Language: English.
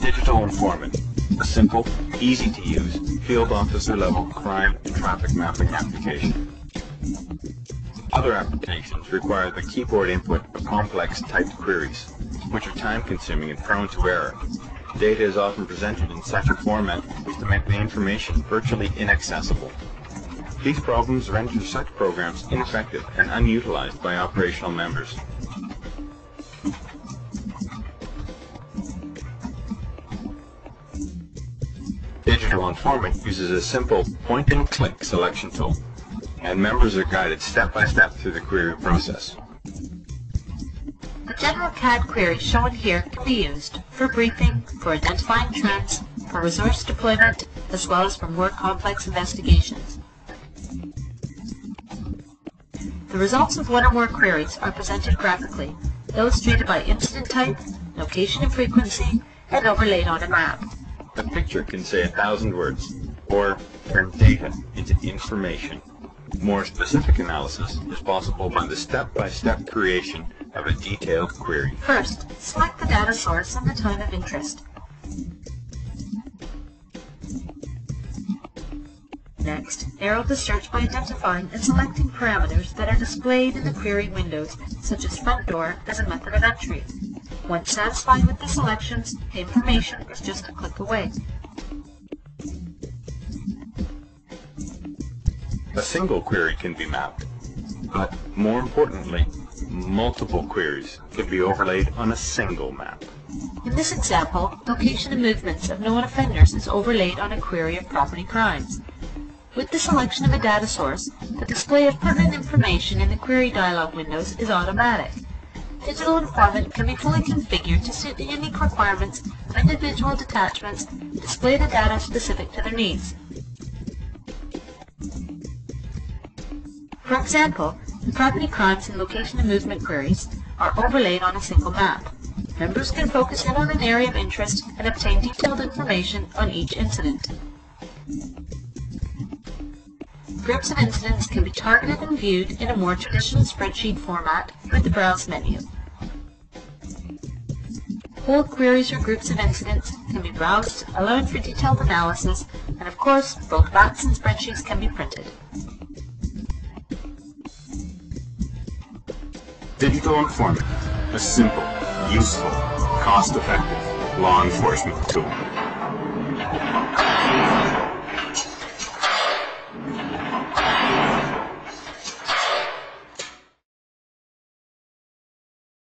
Digital Informant, a simple, easy to use, field officer level crime and traffic mapping application. Other applications require the keyboard input of complex typed queries, which are time consuming and prone to error. Data is often presented in such a format as to make the information virtually inaccessible. These problems render such programs ineffective and unutilized by operational members. Digital Informant uses a simple point-and-click selection tool, and members are guided step-by-step through the query process. The general CAD query shown here can be used for briefing, for identifying trends, for resource deployment, as well as for more complex investigations. The results of one or more queries are presented graphically, illustrated by incident type, location and frequency, and overlaid on a map. A picture can say a thousand words, or turn data into information. More specific analysis is possible by the step-by-step creation of a detailed query. First, select the data source and the time of interest. Next, narrow the search by identifying and selecting parameters that are displayed in the query windows, such as front door as a method of entry. Once satisfied with the selections, the information is just a click away. A single query can be mapped, but more importantly, multiple queries can be overlaid on a single map. In this example, location and movements of known offenders is overlaid on a query of property crimes. With the selection of a data source, the display of pertinent information in the query dialog windows is automatic. Digital Informant can be fully configured to suit the unique requirements of individual detachments and display the data specific to their needs. For example, the property crimes and location and movement queries are overlaid on a single map. Members can focus in on an area of interest and obtain detailed information on each incident. Groups of incidents can be targeted and viewed in a more traditional spreadsheet format with the Browse menu. Whole queries or groups of incidents can be browsed, allowing for detailed analysis, and of course, both maps and spreadsheets can be printed. Digital Informant, a simple, useful, cost-effective law enforcement tool.